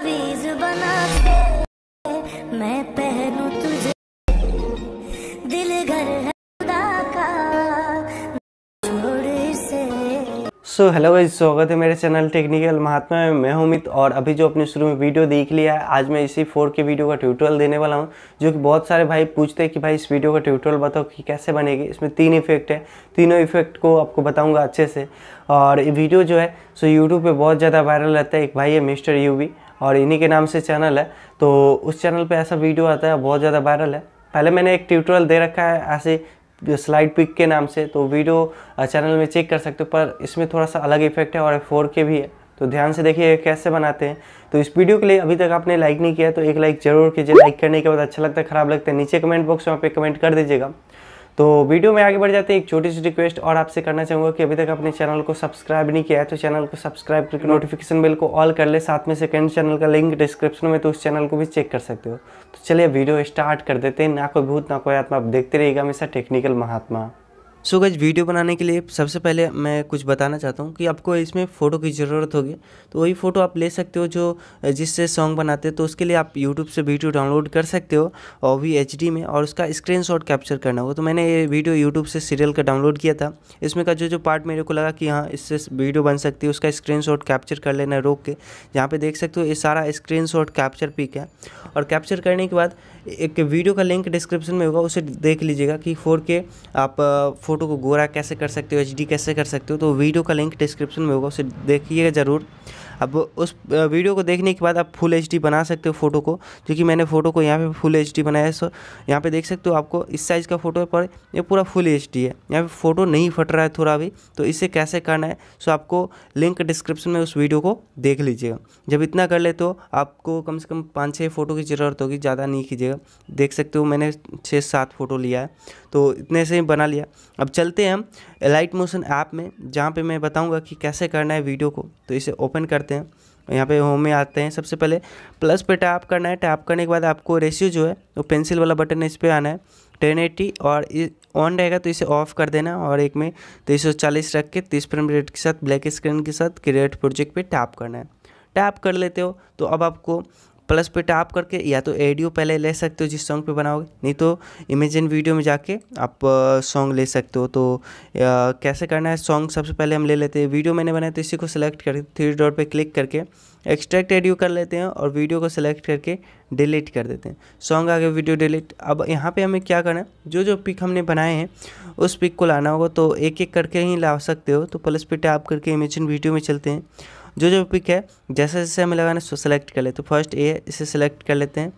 So hello guys स्वागत है मेरे चैनल टेक्निकल महात्मा में। मैं हूँ अमित और अभी जो अपने शुरू में वीडियो देख लिया है, आज मैं इसी फोर के वीडियो का ट्यूटोरियल देने वाला हूँ, जो कि बहुत सारे भाई पूछते हैं कि भाई इस वीडियो का ट्यूटोरियल बताओ कि कैसे बनेगी। इसमें तीन इफ़ेक्ट है। तीनों इफ़ेक्ट को आपको बताऊँगा अच्छे से। और ये वीडियो जो है सो यूट्यूब पर बहुत ज़्यादा वायरल रहता है। एक भाई है मिस्टर यूवी और इन्हीं के नाम से चैनल है। तो उस चैनल पर ऐसा वीडियो आता है, बहुत ज़्यादा वायरल है। पहले मैंने एक ट्यूटोरियल दे रखा है ऐसे स्लाइड पिक के नाम से तो वीडियो चैनल में चेक कर सकते हो, पर इसमें थोड़ा सा अलग इफ़ेक्ट है और फोर के भी है। तो ध्यान से देखिए कैसे बनाते हैं। तो इस वीडियो के लिए अभी तक आपने लाइक नहीं किया तो एक लाइक ज़रूर कीजिए। लाइक करने के बाद अच्छा लगता है, खराब लगता है, नीचे कमेंट बॉक्स में पे कमेंट कर दीजिएगा। तो वीडियो में आगे बढ़ जाते हैं। एक छोटी सी रिक्वेस्ट और आपसे करना चाहूँगा कि अभी तक अपने चैनल को सब्सक्राइब नहीं किया है तो चैनल को सब्सक्राइब करके नोटिफिकेशन बिल को ऑल कर ले। साथ में सेकंड चैनल का लिंक डिस्क्रिप्शन में तो उस चैनल को भी चेक कर सकते हो। तो चलिए वीडियो स्टार्ट कर देते हैं। ना कोई भूत ना कोई आत्मा आप देखते रहिएगा हमेशा टेक्निकल महात्मा। सो गज वीडियो बनाने के लिए सबसे पहले मैं कुछ बताना चाहता हूँ कि आपको इसमें फ़ोटो की ज़रूरत होगी। तो वही फ़ोटो आप ले सकते हो जो, जिससे सॉन्ग बनाते हैं तो उसके लिए आप यूट्यूब से वीडियो डाउनलोड कर सकते हो, और भी एच में, और उसका स्क्रीनशॉट कैप्चर करना होगा तो मैंने ये वीडियो यूट्यूब से सीरियल का डाउनलोड किया था। इसमें का जो जो पार्ट मेरे को लगा कि हाँ इससे वीडियो बन सकती है, उसका स्क्रीन कैप्चर कर लेना रोक के। जहाँ पर देख सकते हो, ये सारा स्क्रीन कैप्चर पिक है। और कैप्चर करने के बाद एक वीडियो का लिंक डिस्क्रिप्शन में होगा, उसे देख लीजिएगा कि फोर के आप फ़ोटो को गोरा कैसे कर सकते हो एचडी कैसे कर सकते हो तो वीडियो का लिंक डिस्क्रिप्शन में होगा, उसे देखिएगा ज़रूर। अब उस वीडियो को देखने के बाद आप फुल एच बना सकते हो फ़ोटो को, क्योंकि मैंने फ़ोटो को यहाँ पे फुल एच बनाया है, सो यहाँ पे देख सकते हो आपको इस साइज़ का फ़ोटो पर ये पूरा फुल एच है। यहाँ पे फ़ोटो नहीं फट रहा है थोड़ा भी तो इसे कैसे करना है, सो आपको लिंक डिस्क्रिप्शन में उस वीडियो को देख लीजिएगा। जब इतना कर ले तो आपको कम से कम पाँच छः फ़ोटो की ज़रूरत होगी, ज़्यादा नहीं कीजिएगा। देख सकते हो मैंने छः सात फ़ोटो लिया है तो इतने से बना लिया। अब चलते हैं हम लाइट मोशन ऐप में, जहाँ पर मैं बताऊँगा कि कैसे करना है वीडियो को तो इसे ओपन करते हैं। यहाँ पे होम में आते हैं सबसे पहले। प्लस पे टैप करना है। टैप करने के बाद आपको रेशियो जो है, वो पेंसिल वाला बटन इस पर आना है। टेन एट्टी और ऑन रहेगा तो इसे ऑफ़ कर देना। और एक में तेईस सौ चालीस रख के तीस फ्रेम रेट के साथ ब्लैक स्क्रीन के साथ क्रिएट प्रोजेक्ट पे टैप करना है। टैप कर लेते हो तो अब आपको प्लस पे टैप करके या तो एडियो पहले ले सकते हो जिस सॉन्ग पे बनाओगे। नहीं तो इमेजिन वीडियो में जाके आप सॉन्ग ले सकते हो। तो आ, कैसे करना है? सॉन्ग सबसे पहले हम ले लेते हैं। वीडियो मैंने बनाया तो इसी को सिलेक्ट करके थ्री डॉट पे क्लिक करके एक्सट्रैक्ट एडियो कर लेते हैं और वीडियो को सिलेक्ट करके डिलीट कर देते हैं। सॉन्ग आगे वीडियो डिलीट अब यहाँ पे हमें क्या करना है? जो जो पिक हमने बनाए हैं उस पिक को लाना होगा। तो एक एक करके ही ला सकते हो। तो प्लस पे टैप करके इमेजिन वीडियो में चलते हैं। जो जो पिक है जैसे जैसे हमें लगाना है सेलेक्ट कर लेते हैं फ़र्स्ट ए इसे सेलेक्ट कर लेते हैं।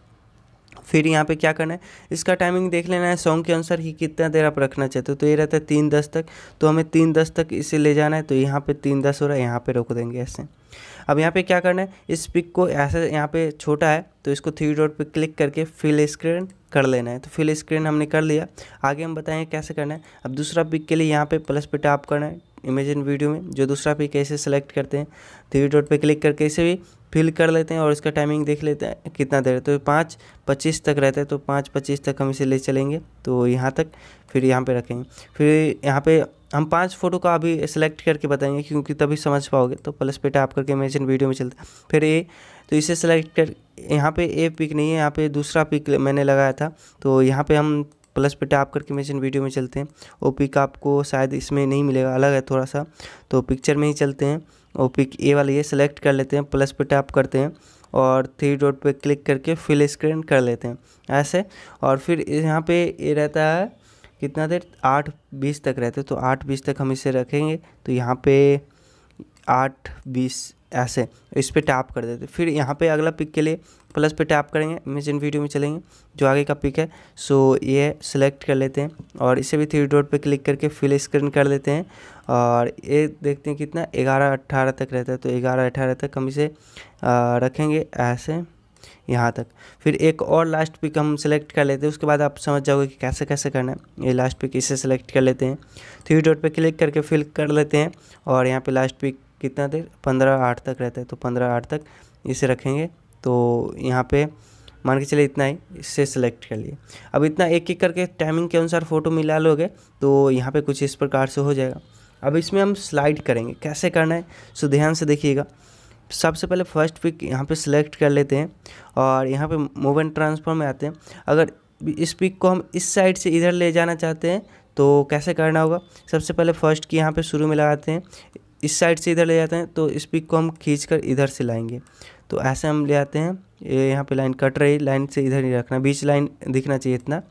फिर यहाँ पे क्या करना है? इसका टाइमिंग देख लेना है सॉन्ग के अनुसार ही कितना देर आप रखना चाहते हो। तो ये रहता है तीन दस तक। तो हमें तीन दस तक इसे ले जाना है तो यहाँ पे तीन दस हो रहा है, यहाँ पे रोक देंगे ऐसे। अब यहाँ पे क्या करना है? इस पिक को ऐसे यहाँ पे छोटा है तो इसको थ्री डॉट पे क्लिक करके फिल स्क्रीन कर लेना है। तो फिल स्क्रीन हमने कर लिया। आगे हम बताएँगे कैसे करना है। अब दूसरा पिक के लिए यहाँ पे प्लस पे टैप करना है इमेजिन वीडियो में। जो दूसरा पिक कैसे सेलेक्ट करते हैं। थ्री डॉट पे क्लिक करके इसे भी फिल कर लेते हैं और इसका टाइमिंग देख लेते हैं कितना देर। तो पाँच पच्चीस तक रहता है तो पाँच पच्चीस तक हम इसे ले चलेंगे। तो यहाँ तक, फिर यहाँ पे रखेंगे। फिर यहाँ पे हम पाँच फ़ोटो का अभी सेलेक्ट करके बताएँगे, क्योंकि तभी समझ पाओगे। तो प्लस पे टैप करके इमेजिन वीडियो में चलता फिर ए तो इसे सेलेक्ट कर, यहाँ पे ए पिक नहीं है, यहाँ पे दूसरा पिक मैंने लगाया था। तो यहाँ पे हम प्लस पे टैप करके इमेजिन वीडियो में चलते हैं। वो पिक आपको शायद इसमें नहीं मिलेगा, अलग है थोड़ा सा। तो पिक्चर में ही चलते हैं। वो पिक ए वाली है सेलेक्ट कर लेते हैं प्लस पे टैप करते हैं और थ्री डॉट पे क्लिक करके फिल स्क्रीन कर लेते हैं। ऐसे। और फिर यहाँ पे ये रहता है, कितना देर? आठ बीस तक रहते तो आठ बीस तक हम इसे रखेंगे। तो यहाँ पे आठ बीस, ऐसे। इस पर टैप कर देते फिर यहाँ पे अगला पिक के लिए प्लस पे टैप करेंगे इमेजिन वीडियो में चलेंगे, जो आगे का पिक है। सो ये सिलेक्ट कर लेते हैं और इसे भी थ्री डॉट पे क्लिक करके फिल स्क्रीन कर लेते हैं। और ये देखते हैं कितना, ग्यारह अट्ठारह तक रहता है तो ग्यारह अट्ठारह तक हम इसे रखेंगे ऐसे, यहाँ तक। फिर एक और लास्ट पिक हम सेलेक्ट कर लेते हैं, उसके बाद आप समझ जाओगे कि कैसे कैसे करना है। ये लास्ट पिक इसे सेलेक्ट कर लेते हैं। थ्री डॉट पे क्लिक करके फिल कर लेते हैं और यहाँ पे लास्ट पिक कितना देर? पंद्रह आठ तक रहता है तो पंद्रह आठ तक इसे रखेंगे। तो यहाँ पे मान के चलिए इतना ही इससे सेलेक्ट कर लिए। अब इतना एक एक करके टाइमिंग के अनुसार फ़ोटो मिला लोगे तो यहाँ पे कुछ इस प्रकार से हो जाएगा। अब इसमें हम स्लाइड करेंगे, कैसे करना है, सो ध्यान से देखिएगा। सबसे पहले फ़र्स्ट पिक यहाँ पे सिलेक्ट कर लेते हैं, और यहाँ पे मूव एंड ट्रांसफॉर्म में आते हैं। अगर इस पिक को हम इस साइड से इधर ले जाना चाहते हैं तो कैसे करना होगा? सबसे पहले फ़र्स्ट की यहाँ पे शुरू में लगाते हैं। इस साइड से इधर ले जाते हैं तो इस पिक को हम खींच कर इधर से लाएँगे। तो ऐसे हम ले आते हैं, ये यहाँ पे लाइन कट रही, लाइन से इधर ही रखना, बीच लाइन दिखना चाहिए इतना।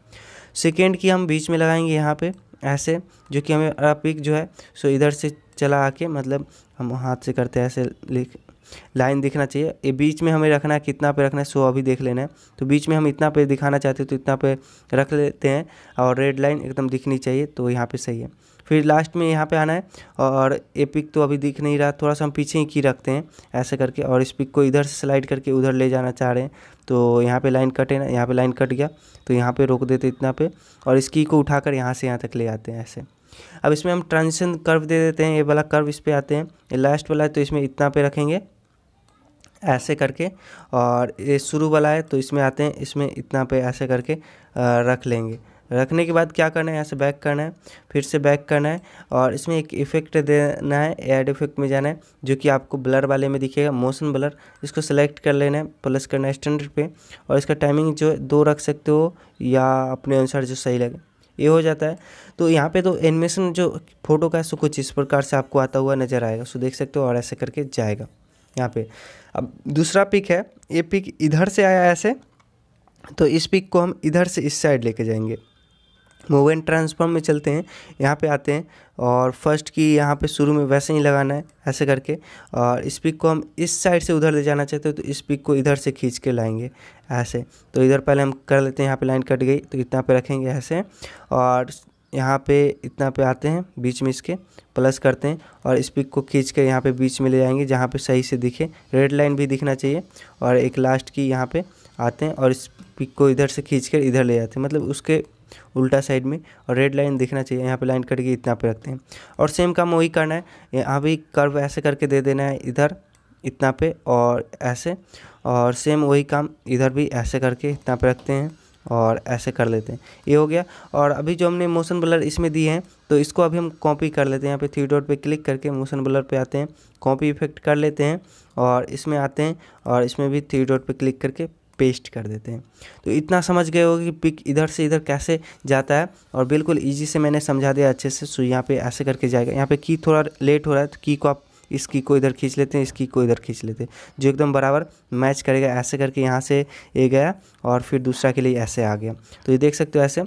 सेकेंड की हम बीच में लगाएँगे यहाँ पे, ऐसे, जो कि हमें पिक जो है, सो इधर से चला आके मतलब हम हाथ से करते हैं ऐसे लिख लाइन दिखना चाहिए। ये बीच में हमें रखना है, कितना पे रखना है, सो अभी देख लेना है। तो बीच में हम इतना पे दिखाना चाहते हैं तो इतना पे रख लेते हैं और रेड लाइन एकदम दिखनी चाहिए तो यहाँ पे सही है। फिर लास्ट में यहाँ पे आना है और ये पिक तो अभी दिख नहीं रहा, थोड़ा सा हम पीछे ही की रखते हैं ऐसे करके और इस पिक को इधर से स्लाइड करके उधर ले जाना चाह रहे हैं। तो यहाँ पे लाइन कटे ना, यहाँ पे लाइन कट गया तो यहाँ पे रोक देते इतना पे और इस की को उठाकर यहाँ से यहाँ तक ले आते हैं ऐसे। अब इसमें हम ट्रांजिशन कर्व दे देते हैं, ये वाला कर्व इस पर आते हैं लास्ट वाला है तो इसमें इतना पे रखेंगे। ऐसे करके और ये शुरू वाला है तो इसमें आते हैं, इसमें इतना पे ऐसे करके रख लेंगे। रखने के बाद क्या करना है यहाँ से बैक करना है, फिर से बैक करना है और इसमें एक इफ़ेक्ट देना है एड इफ़ेक्ट में जाना है, जो कि आपको ब्लर वाले में दिखेगा मोशन ब्लर इसको सेलेक्ट कर लेना है प्लस करना है स्टैंडर्ड पे और इसका टाइमिंग जो दो रख सकते हो या अपने अनुसार जो सही लगे। ये हो जाता है। तो यहाँ पे तो एनिमेशन जो फ़ोटो का है, सो कुछ इस प्रकार से आपको आता हुआ नज़र आएगा, सो देख सकते हो और ऐसे करके जाएगा। यहाँ पे। अब दूसरा पिक है, ये पिक इधर से आया ऐसे तो इस पिक को हम इधर से इस साइड लेके जाएँगे। मूव एंड ट्रांसफॉर्म में चलते हैं, यहाँ पे आते हैं, और फ़र्स्ट की यहाँ पे शुरू में वैसे ही लगाना है, ऐसे करके, और इस पिक को हम इस साइड से उधर ले जाना चाहते हैं तो इस पिक को इधर से खींच के लाएँगे, ऐसे। तो इधर पहले हम कर लेते हैं, यहाँ पे लाइन कट गई तो इतना पे रखेंगे ऐसे, और यहाँ पे इतना पे आते हैं, बीच में इसके प्लस करते हैं और इस पिक को खींच कर यहाँ पे बीच में ले जाएँगे जहाँ पे सही से दिखे। रेड लाइन भी दिखना चाहिए और एक लास्ट की यहाँ पे आते हैं और इस पिक को इधर से खींच कर इधर ले जाते हैं। मतलब उसके उल्टा साइड में और रेड लाइन दिखना चाहिए। यहाँ पे लाइन कट के इतना पे रखते हैं। और सेम काम वही करना है। यहाँ भी कर्व ऐसे करके दे देना है इधर इतना पे और ऐसे और सेम वही काम इधर भी ऐसे करके इतना पे रखते हैं। और ऐसे कर लेते हैं। ये हो गया। और अभी जो हमने मोशन ब्लर इसमें दिए हैं तो इसको अभी हम कॉपी कर लेते हैं। यहाँ पे थ्री डॉट पे क्लिक करके मोशन ब्लर पे आते हैं। कॉपी इफ़ेक्ट कर लेते हैं और इसमें आते हैं और इसमें भी थ्री डॉट पे क्लिक करके पेस्ट कर देते हैं। तो इतना समझ गए हो कि पिक इधर से इधर कैसे जाता है और बिल्कुल ईजी से मैंने समझा दिया अच्छे से। सो यहाँ पे ऐसे करके जाएगा। यहाँ पे की थोड़ा लेट हो रहा है तो की को आप इस की इधर खींच लेते हैं इस की इधर खींच लेते हैं। जो एकदम बराबर मैच करेगा, ऐसे करके यहाँ से ये गया और फिर दूसरा के लिए ऐसे आ गया। तो ये देख सकते हो ऐसे।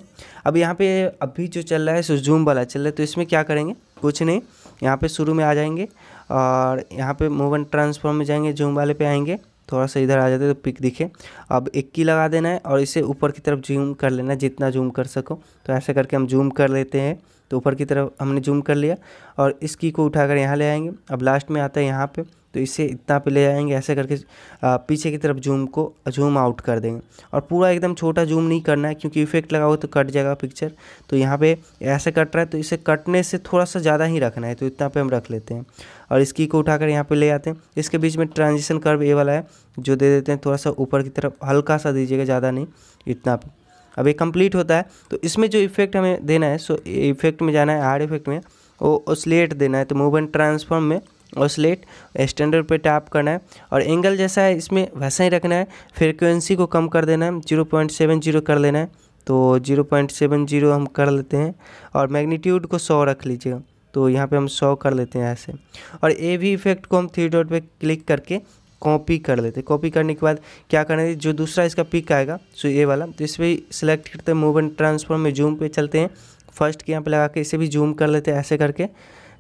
अब यहाँ पे अभी जो चल रहा है, सो जूम वाला चल रहा है तो इसमें क्या करेंगे? कुछ नहीं। यहाँ पे शुरू में आ जाएँगे और यहाँ पे मूव एंड ट्रांसफॉर्म में जाएँगे जूम वाले पे आएँगे। थोड़ा सा इधर आ जाते तो पिक दिखे। अब एक की लगा देना है और इसे ऊपर की तरफ़ जूम कर लेना है, जितना जूम कर सको। तो ऐसे करके हम जूम कर लेते हैं। तो ऊपर की तरफ़ हमने जूम कर लिया और इस की को उठाकर यहाँ ले आएँगे। अब लास्ट में आता है यहाँ पे तो इसे इतना पे ले जाएँगे ऐसे करके पीछे की तरफ़ जूम को जूम आउट कर देंगे। और पूरा एकदम छोटा जूम नहीं करना है, क्योंकि इफ़ेक्ट लगा हो तो कट जाएगा पिक्चर तो यहाँ पे ऐसे कट रहा है तो इसे कटने से थोड़ा सा ज़्यादा ही रखना है तो इतना पे हम रख लेते हैं। और इसकी को उठाकर यहाँ पे ले आते हैं। इसके बीच में ट्रांजिशन कर्व ये वाला है, जो दे देते हैं, थोड़ा सा ऊपर की तरफ़ हल्का सा दीजिएगा, ज़्यादा नहीं, इतना पे। अब ये कंप्लीट होता है। तो इसमें जो इफ़ेक्ट हमें देना है सो इफ़ेक्ट में जाना है हार्ड इफ़ेक्ट में, वो स्लेट देना है। तो मूव एंड ट्रांसफॉर्म में और स्लेट स्टैंडर्ड पे टैप करना है और एंगल जैसा है, इसमें वैसा ही रखना है। फ्रिक्वेंसी को कम कर देना है ज़ीरो पॉइंट सेवन ज़ीरो कर लेना है। तो ज़ीरो पॉइंट सेवन ज़ीरो हम कर लेते हैं और मैग्नीट्यूड को सौ रख लीजिएगा। तो यहाँ पे हम सौ कर लेते हैं ऐसे। और ए भी इफ़ेक्ट को हम थ्री डॉट पे क्लिक करके कॉपी कर लेते कॉपी करने के बाद क्या करना है? जो दूसरा इसका पिक आएगा सो ये वाला तो इस पर सिलेक्ट करते हैं मूव एंड ट्रांसफॉर्म में जूम पे चलते हैं। फ़र्स्ट के यहाँ पे लगा के इसे भी जूम कर लेते हैं ऐसे करके।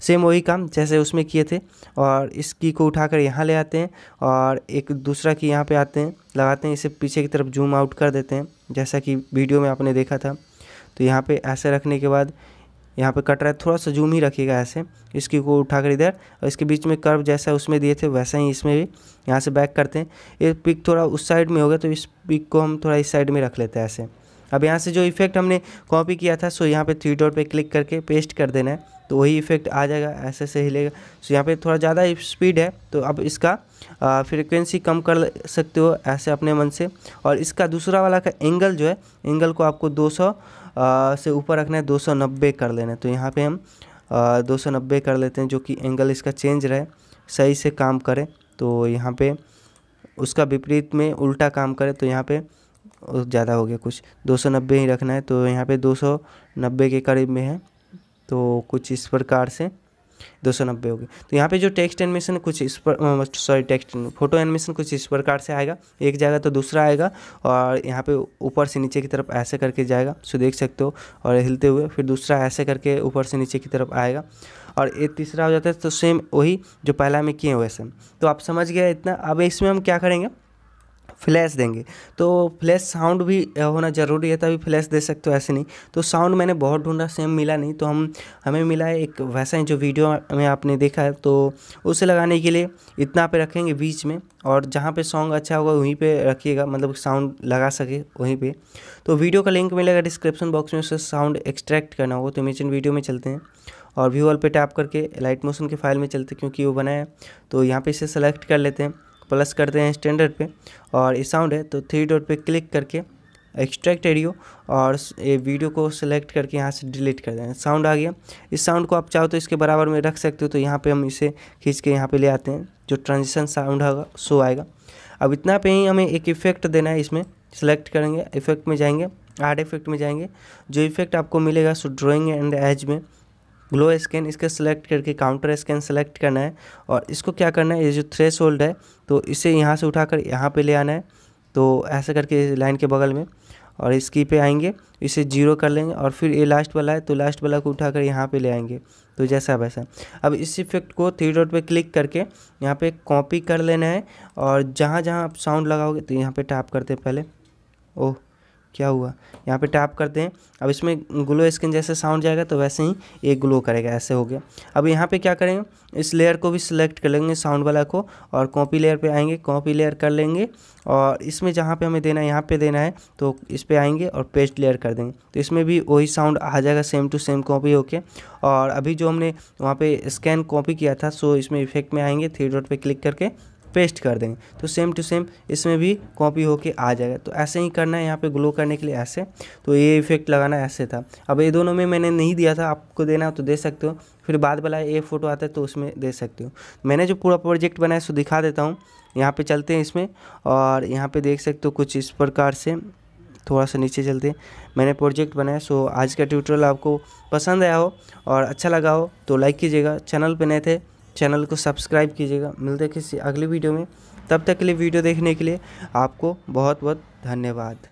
सेम वही काम जैसे उसमें किए थे, और इस की को उठाकर यहाँ ले आते हैं, और एक दूसरा की यहाँ पे आते हैं, लगाते हैं, इसे पीछे की तरफ़ जूम आउट कर देते हैं, जैसा कि वीडियो में आपने देखा था। तो यहाँ पे ऐसे रखने के बाद यहाँ पे कट रहा है, थोड़ा सा जूम ही रखिएगा ऐसे, इसकी को उठाकर इधर, और इसके बीच में कर्व जैसा उसमें दिए थे, वैसा ही इसमें भी यहाँ से बैक करते हैं। ये पिक थोड़ा उस साइड में होगा तो इस पिक को हम थोड़ा इस साइड में रख लेते हैं ऐसे। अब यहाँ से जो इफ़ेक्ट हमने कॉपी किया था सो यहाँ पे थ्री डॉट पे क्लिक करके पेस्ट कर देना है तो वही इफ़ेक्ट आ जाएगा, ऐसे से हिलेगा। सो यहाँ पे थोड़ा ज़्यादा स्पीड है तो अब इसका फ्रिक्वेंसी कम कर सकते हो ऐसे अपने मन से। और इसका दूसरा वाला का एंगल जो है एंगल को आपको 200 से ऊपर रखना है 290 कर लेना है। तो यहाँ पे हम सौ नब्बे कर लेते हैं, जो कि एंगल इसका चेंज रहे, सही से काम करें। तो यहाँ पे उसका विपरीत में उल्टा काम करें तो यहाँ पे ज़्यादा हो गया कुछ। दो सौ नब्बे ही रखना है तो यहाँ पे दो सौ नब्बे के करीब में है। तो कुछ इस प्रकार से दो सौ नब्बे हो गए तो यहाँ पे जो टेक्स्ट एनिमेशन कुछ इस पर सॉरी टेक्स्ट फ़ोटो एनिमेशन कुछ इस प्रकार से आएगा। एक जाएगा तो दूसरा आएगा और यहाँ पे ऊपर से नीचे की तरफ़ ऐसे करके जाएगा। सो देख सकते हो, और हिलते हुए फिर दूसरा ऐसे करके ऊपर से नीचे की तरफ़ आएगा। और ये तीसरा हो जाता है तो सेम वही जो पहला में किए हुए सेम तो आप समझ गए इतना। अब इसमें हम क्या करेंगे? फ्लैश देंगे। तो फ्लैश साउंड भी होना ज़रूरी है, तभी फ्लैश दे सकते हो ऐसे नहीं। तो साउंड मैंने बहुत ढूंढा, सेम मिला नहीं तो हम, हमें मिला है एक वैसा ही जो वीडियो में आपने देखा है। तो उसे लगाने के लिए इतना पे रखेंगे बीच में, और जहाँ पे सॉन्ग अच्छा होगा वहीं पे रखिएगा मतलब साउंड लगा सके वहीं पे। तो वीडियो का लिंक मिलेगा डिस्क्रिप्शन बॉक्स में उससे साउंड एक्सट्रैक्ट करना होगा। तो इमेजिन वीडियो में चलते हैं, और व्यू पे टैप करके लाइट मोशन के फ़ाइल में चलते क्योंकि वो बना है। तो यहाँ पे इसे सेलेक्ट कर लेते हैं। प्लस करते हैं स्टैंडर्ड पे और ये साउंड है तो थ्री डॉट पे क्लिक करके एक्सट्रैक्ट एडियो और ये वीडियो को सिलेक्ट करके यहाँ से डिलीट कर दें। साउंड आ गया। इस साउंड को आप चाहो तो इसके बराबर में रख सकते हो तो यहाँ पे हम इसे खींच के यहाँ पे ले आते हैं, जो ट्रांजिशन साउंड होगा शो आएगा। अब इतना पे ही हमें एक इफ़ेक्ट देना है इसमें। सेलेक्ट करेंगे इफ़ेक्ट में जाएँगे आर्ट इफ़ेक्ट में जाएँगे। जो इफ़ेक्ट आपको मिलेगा सो ड्राइंग एंड एज में। ग्लो स्कैन, इसका सेलेक्ट करके काउंटर स्कैन सेलेक्ट करना है। और इसको क्या करना है? ये जो थ्रेस होल्ड है तो इसे यहाँ से उठाकर यहाँ पे ले आना है। तो ऐसे करके लाइन के बगल में। और इसकी पे आएँगे, इसे ज़ीरो कर लेंगे और फिर ये लास्ट वाला है तो लास्ट वाला को उठाकर यहाँ पे ले आएँगे। तो जैसा वैसा। अब इस इफ़ेक्ट को थ्री डॉट पे क्लिक करके यहाँ पे कॉपी कर लेना है। और जहाँ जहाँ आप साउंड लगाओगे तो यहाँ पे टैप करते पहले। ओह क्या हुआ? यहाँ पे टैप करते हैं। अब इसमें ग्लो स्किन जैसे साउंड जाएगा तो वैसे ही ये ग्लो करेगा, ऐसे हो गया। अब यहाँ पे क्या करेंगे? इस लेयर को भी सिलेक्ट कर लेंगे साउंड वाला को और कॉपी लेयर पे आएँगे कॉपी लेयर कर लेंगे और इसमें जहाँ पे हमें देना है, यहाँ पे देना है तो इस पर आएँगे और पेस्ट लेयर कर देंगे। तो इसमें भी वही साउंड आ जाएगा सेम टू सेम कॉपी होके। और अभी जो हमने वहाँ पर स्कैन कॉपी किया था सो इसमें इफ़ेक्ट में आएँगे थ्री डॉट पर क्लिक करके। पेस्ट कर देंगे। तो सेम टू सेम इसमें भी कॉपी होके आ जाएगा। तो ऐसे ही करना है, यहाँ पे ग्लो करने के लिए ऐसे। तो ये इफ़ेक्ट लगाना ऐसे था। अब ये दोनों में मैंने नहीं दिया था, आपको देना तो दे सकते हो। फिर बाद वाला ये फ़ोटो आता है तो उसमें दे सकते हो। मैंने जो पूरा प्रोजेक्ट बनाया सो दिखा देता हूँ। यहाँ पर चलते हैं इसमें और यहाँ पर देख सकते हो कुछ इस प्रकार से। थोड़ा सा नीचे चलते हैं। मैंने प्रोजेक्ट बनाया सो आज का ट्यूटोरियल आपको पसंद आया हो और अच्छा लगा हो तो लाइक कीजिएगा। चैनल पे नए थे चैनल को सब्सक्राइब कीजिएगा। मिलते किसी अगली वीडियो में। तब तक के लिए वीडियो देखने के लिए आपको बहुत बहुत धन्यवाद।